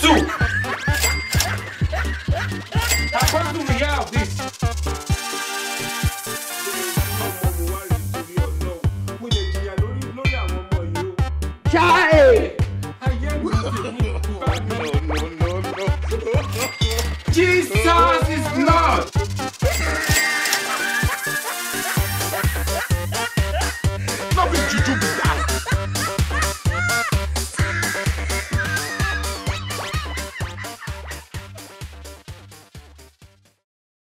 Su! Tá quase um real disso. Jai! Jesus!